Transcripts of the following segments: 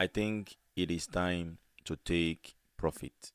I think it is time to take profit.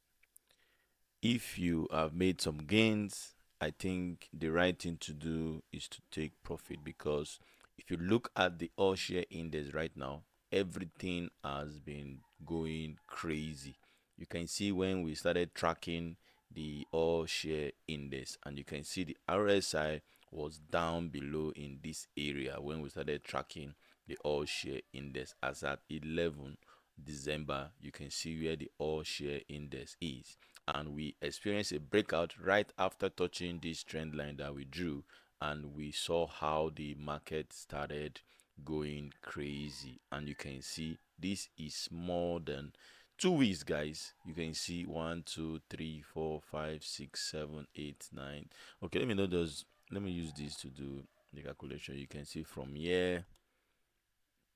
If you have made some gains, I think the right thing to do is to take profit because if you look at the all share index right now, everything has been going crazy. You can see when we started tracking the all share index and you can see the RSI was down below in this area when we started tracking the all share index. As at 11 December you can see where the all share index is. And we experienced a breakout right after touching this trend line that we drew and we saw how the market started going crazy. And you can see this is more than two weeks guys. You can see one two three four five six seven eight nine. Okay let me know those let me use this to do the calculation. You can see from here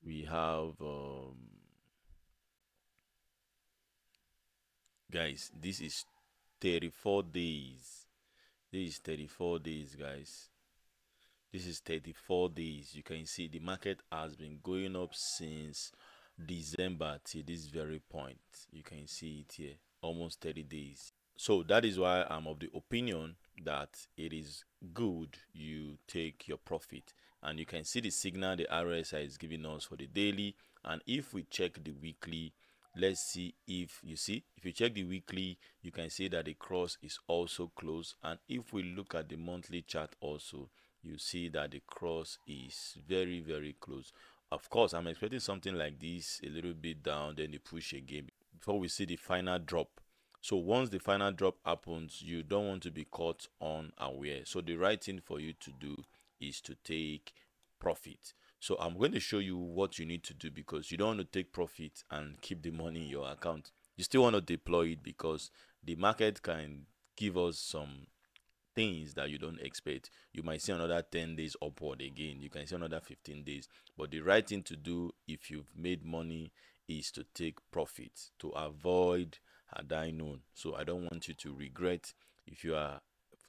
we have um guys this is 34 days. This is 34 days guys. This is 34 days. You can see the market has been going up since december till this very point. You can see it here. Almost 30 days so that is why i'm of the opinion that it is good you take your profit. And you can see the signal the rsi is giving us for the daily. And if we check the weekly let's see if you see if you check the weekly you can see that the cross is also close and if we look at the monthly chart also you see that the cross is very very close of course i'm expecting something like this a little bit down then the push again. Before we see the final drop so once the final drop happens you don't want to be caught unaware so the right thing for you to do is to take profit so I'm going to show you what you need to do because you don't want to take profit and keep the money in your account. You still want to deploy it because the market can give us some things that you don't expect. You might see another 10 days upward again. You can see another 15 days. But the right thing to do if you've made money is to take profit to avoid had I known. So I don't want you to regret if you are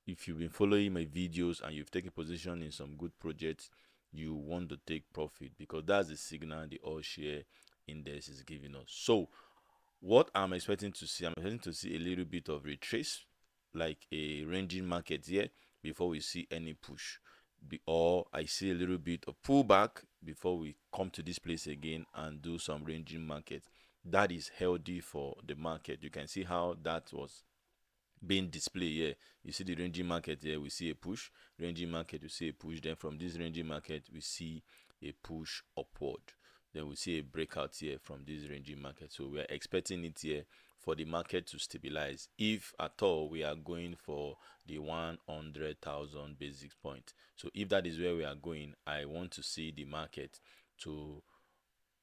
if you've been following my videos and you've taken position in some good projects you want to take profit because that's the signal the all share index is giving us. So, what I'm expecting to see, I'm expecting to see a little bit of retrace, like a ranging market here, before we see any push. Be, or I see a little bit of pullback before we come to this place again and do some ranging market. That is healthy for the market. You can see how that was being displayed here. You see the ranging market here we see a push. Ranging market we see a push. Then from this ranging market we see a push upward. Then we see a breakout here from this ranging market. So we are expecting it here for the market to stabilize if at all we are going for the 100,000 basic point. So if that is where we are going i want to see the market to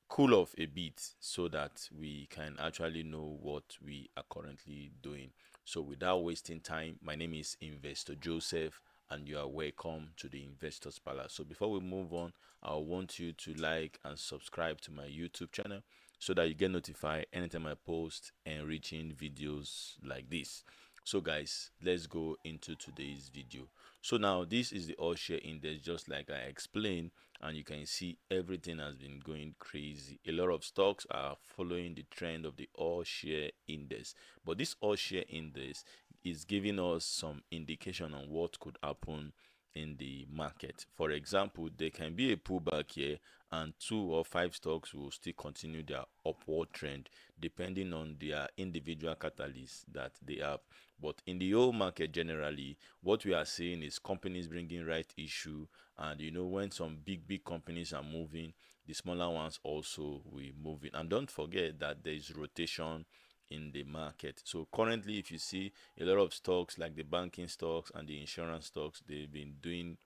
cool off a bit so that we can actually know what we are currently doing so, without wasting time, my name is Investor Joseph, and you are welcome to the Investors Palace. So, before we move on, I want you to like and subscribe to my YouTube channel so that you get notified anytime I post enriching videos like this. So, guys, let's go into today's video. So, now this is the all share index, just like I explained and you can see everything has been going crazy. A lot of stocks are following the trend of the all share index. But this all share index is giving us some indication on what could happen in the market for example there can be a pullback here and two or five stocks will still continue their upward trend depending on their individual catalysts that they have but in the whole market generally what we are seeing is companies bringing right issue and you know when some big big companies are moving the smaller ones also will move in. and don't forget that there is rotation in the market. So currently if you see a lot of stocks like the banking stocks and the insurance stocks they've been doing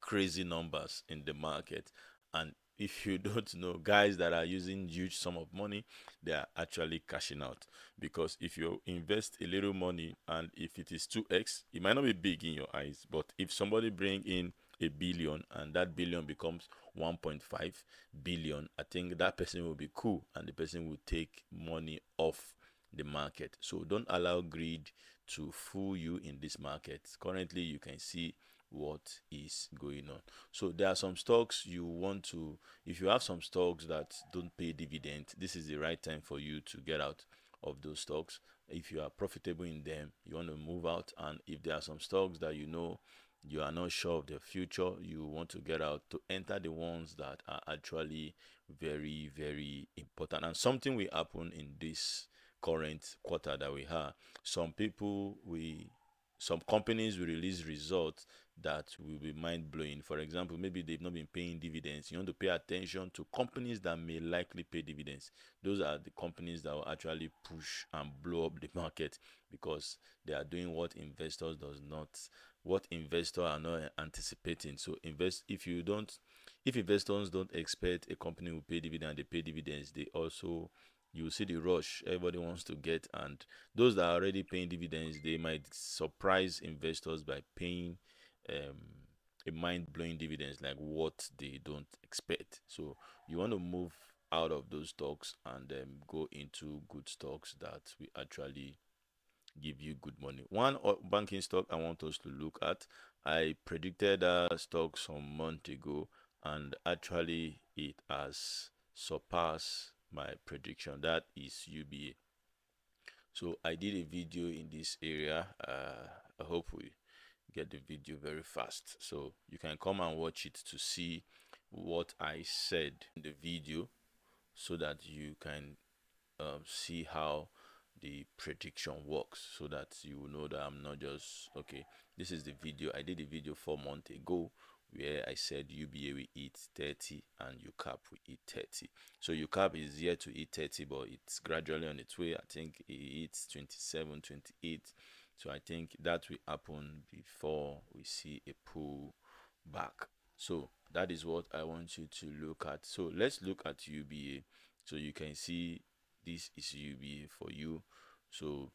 crazy numbers in the market. And if you don't know guys that are using huge sum of money they are actually cashing out. Because if you invest a little money and if it is 2x it might not be big in your eyes. But if somebody bring in a billion and that billion becomes 1.5 billion i think that person will be cool and the person will take money off the market so don't allow greed to fool you in this market currently you can see what is going on. So there are some stocks you want to, if you have some stocks that don't pay dividend, this is the right time for you to get out of those stocks. If you are profitable in them, you want to move out. And if there are some stocks that you know you are not sure of the future, you want to get out to enter the ones that are actually very, very important. And something will happen in this current quarter that we have. Some people we some companies will release results that will be mind blowing. For example, maybe they've not been paying dividends. You want to pay attention to companies that may likely pay dividends. Those are the companies that will actually push and blow up the market because they are doing what investors does not what investors are not anticipating. So invest if you don't if investors don't expect a company will pay dividend, they pay dividends, they also you see the rush everybody wants to get and those that are already paying dividends they might surprise investors by paying um, a mind-blowing dividends like what they don't expect so you want to move out of those stocks and um, go into good stocks that we actually give you good money. One banking stock i want us to look at i predicted a stock some month ago and actually it has surpassed my prediction. That is uba so i did a video in this area uh, i hope we get the video very fast. So you can come and watch it to see what i said in the video so that you can um, see how the prediction works so that you know that i'm not just okay this is the video i did a video four months ago where I said UBA will eat 30 and UCAP will eat 30. So UCAP is here to eat 30, but it's gradually on its way. I think it eats 27, 28. So I think that will happen before we see a pull back. So that is what I want you to look at. So let's look at UBA. So you can see this is UBA for you. So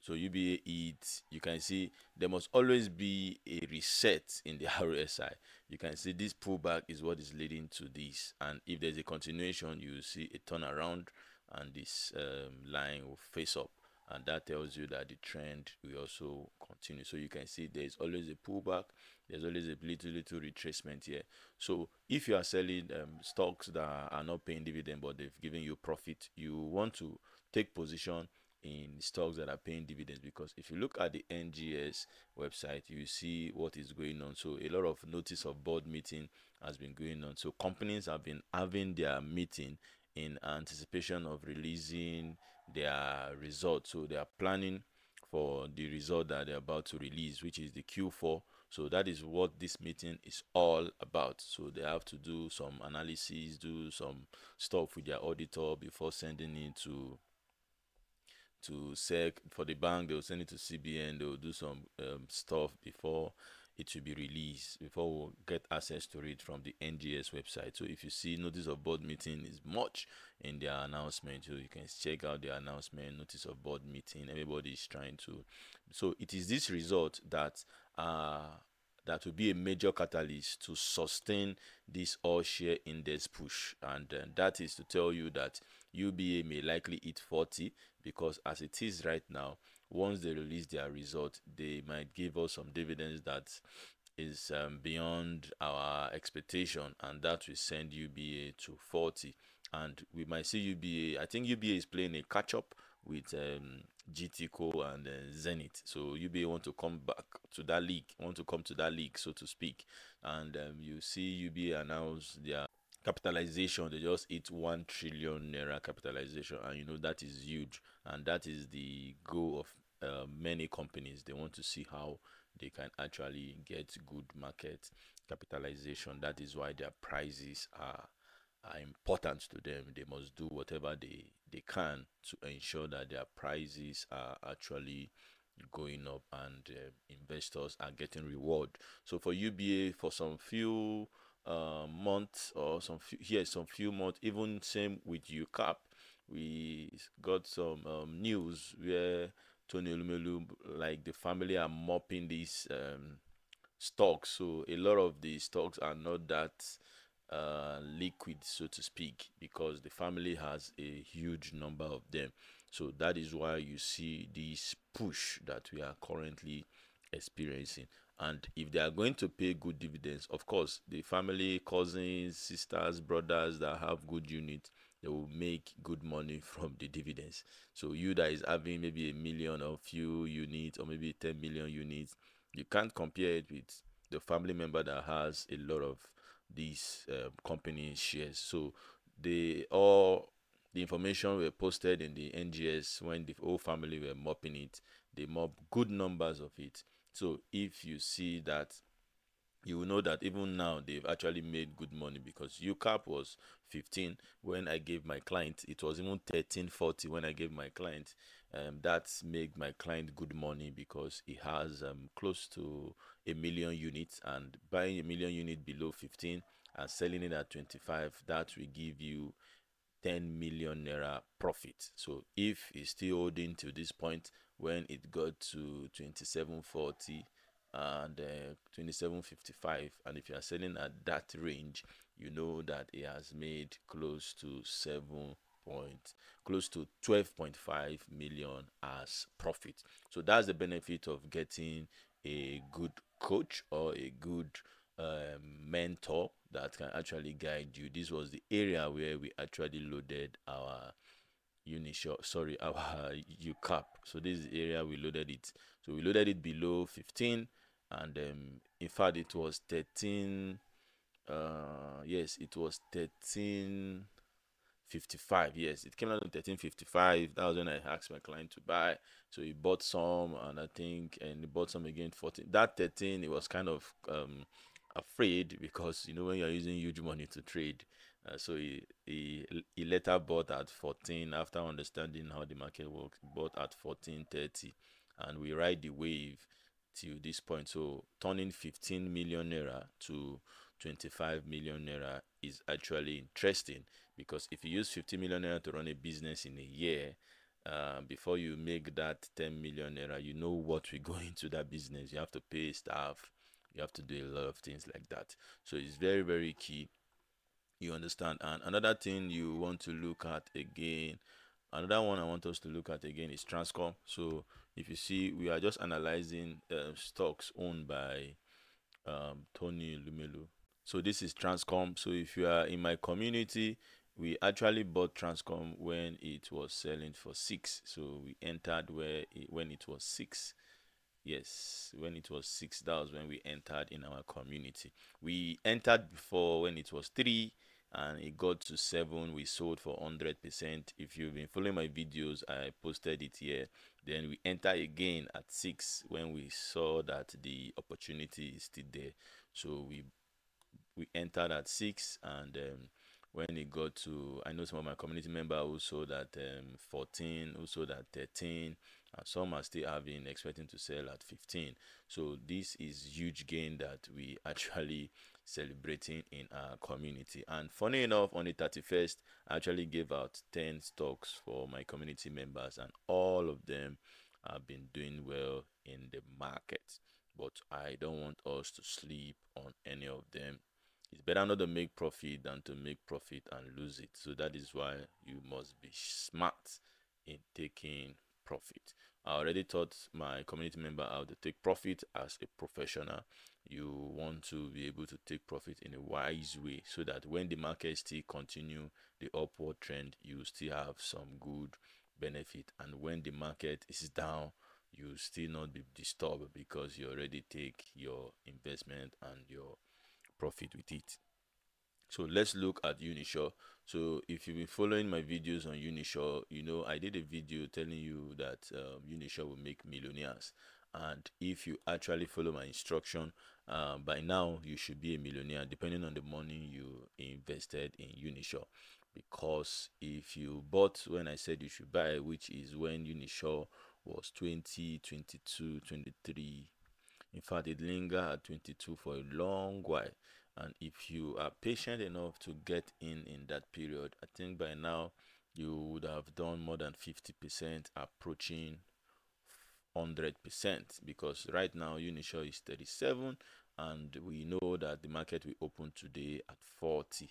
so UBA it you can see there must always be a reset in the RSI. You can see this pullback is what is leading to this. And if there's a continuation, you see a turnaround and this um, line will face up. And that tells you that the trend will also continue. So you can see there's always a pullback. There's always a little, little retracement here. So if you are selling um, stocks that are not paying dividend, but they've given you profit, you want to take position in stocks that are paying dividends because if you look at the NGX website, you see what is going on. So a lot of notice of board meeting has been going on. So companies have been having their meeting in anticipation of releasing their result. So they are planning for the result that they're about to release, which is the Q4. So that is what this meeting is all about. So they have to do some analysis, do some stuff with their auditor before sending it to to SEC for the bank. They'll send it to CBN. They'll do some um, stuff before it will be released. Before we'll get access to it from the NGX website. So if you see notice of board meeting is much in their announcement, so you can check out the announcement. Notice of board meeting. Everybody is trying to. So it is this result that uh that will be a major catalyst to sustain this all share index push and uh, that is to tell you that UBA may likely hit 40 because as it is right now, once they release their result, they might give us some dividends that is um, beyond our expectation, and that will send UBA to 40. And we might see UBA. I think UBA is playing a catch up with um, GTCO and uh, Zenith. So UBA want to come back to that league, want to come to that league, so to speak. And um, you see UBA announce their capitalization they just hit 1 trillion naira capitalization and you know that is huge and that is the goal of uh, many companies they want to see how they can actually get good market capitalization. That is why their prices are are important to them. They must do whatever they they can to ensure that their prices are actually going up and uh, investors are getting reward. So for uba for some few uh, months or some few, here some few months even same with ucap we got some um, news where tony Elumelu, like the family are mopping these um, stocks so a lot of the stocks are not that uh, liquid so to speak because the family has a huge number of them so that is why you see this push that we are currently experiencing. And if they are going to pay good dividends, of course, the family, cousins, sisters, brothers that have good units, they will make good money from the dividends. So you that is having maybe a million or few units or maybe 10 million units, you can't compare it with the family member that has a lot of these uh, company shares. So they all the information were posted in the NGX when the whole family were mopping it. They mop good numbers of it. So if you see that you will know that even now they've actually made good money because UCAP was 15 when I gave my client. It was even 1340 when I gave my client. Um, that made my client good money because he has um, close to a million units and buying a million unit below 15 and selling it at 25 that will give you 10 million naira profit so if it's still holding to this point when it got to 2740 and uh, 2755 and if you are selling at that range you know that it has made close to 7 point close to 12.5 million as profit so that's the benefit of getting a good coach or a good um, mentor that can actually guide you this was the area where we actually loaded our Unishop, sorry, our UCAP. So this is the area we loaded it. So we loaded it below 15, and um, in fact it was 13. Uh, yes, it was 13. 55 yes it came out in 1355 that was when i asked my client to buy so he bought some and i think and he bought some again 14 that 13 it was kind of um afraid because you know when you're using huge money to trade uh, so he, he he later bought at 14 after understanding how the market works. Bought at 14.30, and we ride the wave till this point. So turning 15 million naira to 25 million naira is actually interesting because if you use 50 million naira to run a business in a year, uh, before you make that 10 million naira, you know what will go into that business. You have to pay staff, you have to do a lot of things like that. So it's very, very key you understand? And another thing you want to look at again, another one I want us to look at again is Transcorp. So if you see, we are just analyzing uh, stocks owned by um, Tony Elumelu. So this is Transcorp. So if you are in my community, we actually bought Transcorp when it was selling for six. So we entered where it, when it was six. Yes, when it was six, that was when we entered in our community. We entered before when it was three and it got to seven we sold for 100 percent. If you've been following my videos i posted it here. Then we enter again at six when we saw that the opportunity is still there. So we we entered at six and um, when it got to i know some of my community members also that um, 14 also that 13 and some are still having expecting to sell at 15 so this is huge gain that we actually celebrating in our community. And funny enough on the 31st i actually gave out 10 stocks for my community members and all of them have been doing well in the market. But i don't want us to sleep on any of them. It's better not to make profit than to make profit and lose it. So that is why you must be smart in taking profit. I already taught my community member how to take profit as a professional. You want to be able to take profit in a wise way so that when the market still continue the upward trend, you still have some good benefit. And when the market is down, you still not be disturbed because you already take your investment and your profit with it. So let's look at Unisure. So if you've been following my videos on Unisure, you know I did a video telling you that um, Unisure will make millionaires. And if you actually follow my instruction, uh, by now you should be a millionaire depending on the money you invested in Unisure. Because if you bought when I said you should buy, which is when Unisure was 20, 22, 23, in fact, it lingered at 22 for a long while and if you are patient enough to get in in that period i think by now you would have done more than 50% approaching 100% because right now unisure is 37 and we know that the market will open today at 40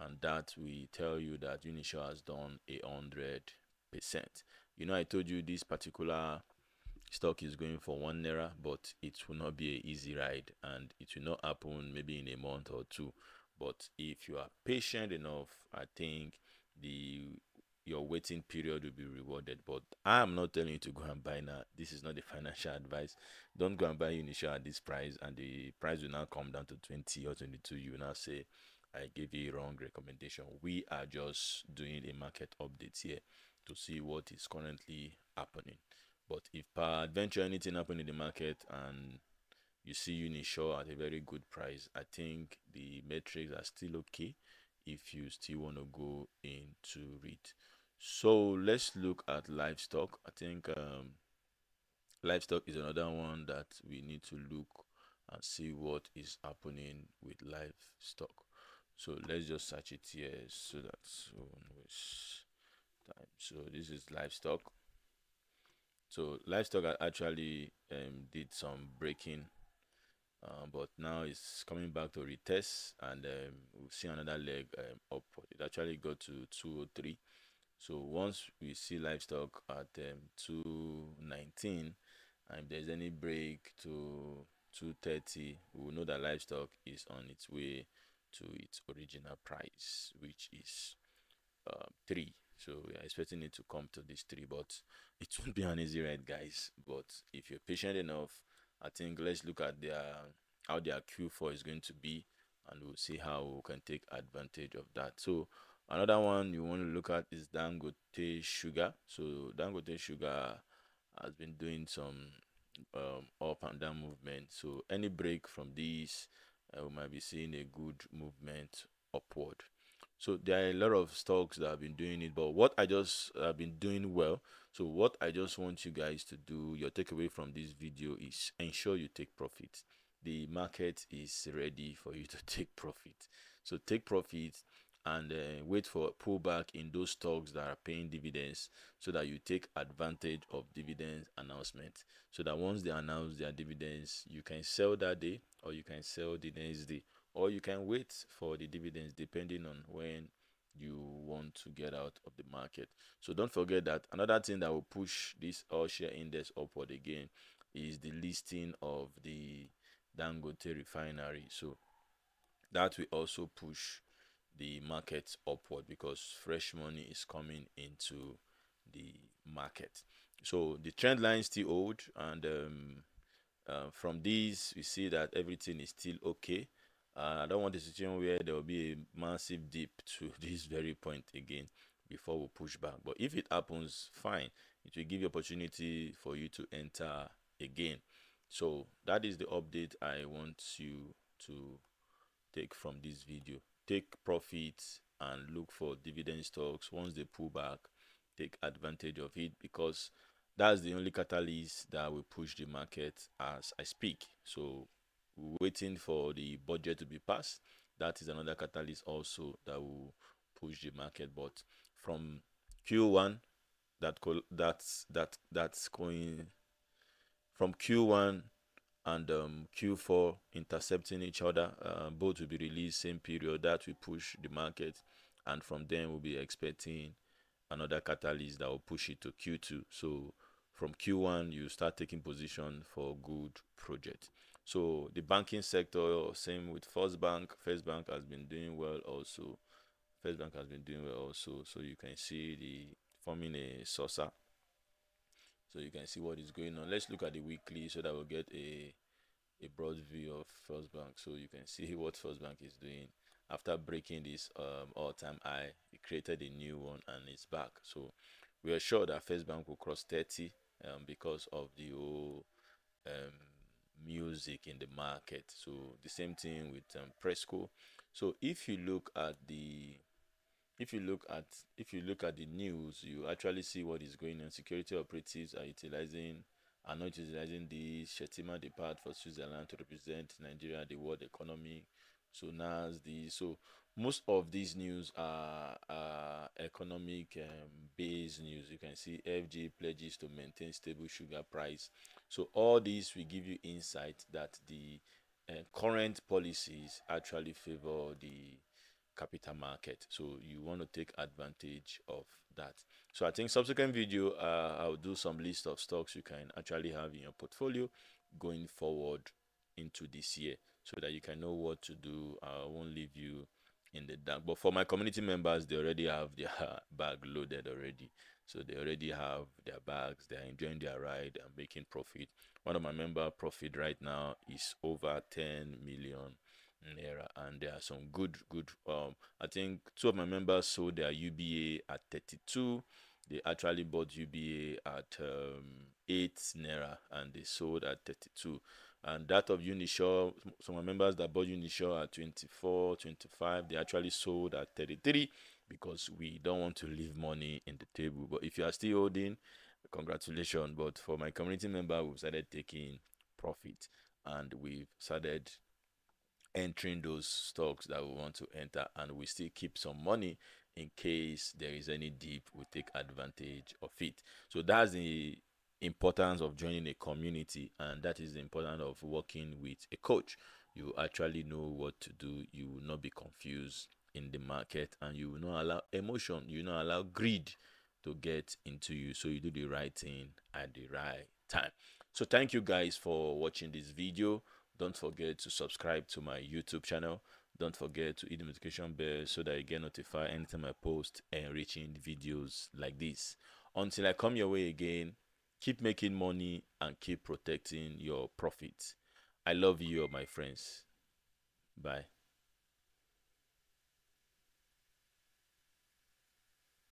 and that we tell you that unisure has done a hundred percent. You know i told you this particular stock is going for one naira but it will not be an easy ride and it will not happen maybe in a month or two. But if you are patient enough i think the your waiting period will be rewarded. But i am not telling you to go and buy now. This is not the financial advice. Don't go and buy initial at this price and the price will now come down to 20 or 22 you will now say i gave you a wrong recommendation. We are just doing a market update here to see what is currently happening. But if per adventure anything happen in the market and you see Unisure at a very good price, I think the metrics are still okay if you still want to go into it. So let's look at livestock. I think um, livestock is another one that we need to look and see what is happening with livestock. So let's just search it here so that so time. So this is livestock. So livestock actually um, did some breaking, uh, but now it's coming back to retest, and um, we'll see another leg um. It actually got to 203. So once we see livestock at um, 219, and if there's any break to 230, we will know that livestock is on its way to its original price, which is uh, 3 so we are expecting it to come to this three, but it won't be an easy ride, guys. But if you're patient enough, I think let's look at their how their Q4 is going to be, and we'll see how we can take advantage of that. So another one you want to look at is Dangote Sugar. So Dangote Sugar has been doing some um, up and down movement. So any break from these, uh, we might be seeing a good movement upward. So there are a lot of stocks that have been doing it, but what I just have been doing well. So what I just want you guys to do, your takeaway from this video is ensure you take profit. The market is ready for you to take profit. So take profit and uh, wait for a pullback in those stocks that are paying dividends so that you take advantage of dividends announcement so that once they announce their dividends you can sell that day or you can sell the next day or you can wait for the dividends depending on when you want to get out of the market. So don't forget that another thing that will push this all share index upward again is the listing of the Dangote refinery. So that will also push the market upward because fresh money is coming into the market. So the trend line still hold and um, uh, from these we see that everything is still okay uh, I don't want a situation where there will be a massive dip to this very point again before we push back. But if it happens, fine. It will give you opportunity for you to enter again. So that is the update I want you to take from this video. Take profits and look for dividend stocks. Once they pull back, take advantage of it because that's the only catalyst that will push the market as I speak. So waiting for the budget to be passed. That is another catalyst also that will push the market. But from Q1, that that's that that's going from Q1 and um, Q4 intercepting each other. Uh, both will be released same period. That will push the market, and from then we'll be expecting another catalyst that will push it to Q2. So from Q1, you start taking position for good project. So the banking sector, same with First Bank. First Bank has been doing well also. First Bank has been doing well also. So you can see the forming a saucer. So you can see what is going on. Let's look at the weekly so that we'll get a a broad view of First Bank. So you can see what First Bank is doing after breaking this um, all-time high. It created a new one and it's back. So we are sure that First Bank will cross 30 um, because of the whole um, music in the market. So the same thing with um, Presco. So if you look at the if you look at if you look at the news, you actually see what is going on. Security operatives are utilizing are not utilizing the Shettima depart for Switzerland to represent Nigeria the world economy. So now the so most of these news are, are economic um, based news. You can see FG pledges to maintain stable sugar price. So all these will give you insight that the uh, current policies actually favor the capital market. So you want to take advantage of that. So i think subsequent video uh, i'll do some list of stocks you can actually have in your portfolio going forward into this year so that you can know what to do. I won't leave you in the dark. But for my community members they already have their bag loaded already. So they already have their bags. They're enjoying their ride and making profit. One of my member profit right now is over 10 million naira and there are some good good um i think two of my members sold their uba at 32 they actually bought uba at um 8 naira and they sold at 32 and that of Unisure, some of my members that bought Unisure at 24, 25, they actually sold at 33 because we don't want to leave money in the table. But if you are still holding, congratulations. But for my community member, we've started taking profit and we've started entering those stocks that we want to enter and we still keep some money in case there is any dip we take advantage of it. So that's the importance of joining a community and that is the importance of working with a coach. You actually know what to do. You will not be confused in the market and you will not allow emotion. You will not allow greed to get into you. So you do the right thing at the right time. So thank you guys for watching this video don't forget to subscribe to my youtube channel. Don't forget to hit the notification bell so that you get notified anytime i post enriching videos like this. Until i come your way again keep making money and keep protecting your profits. I love you my friends. Bye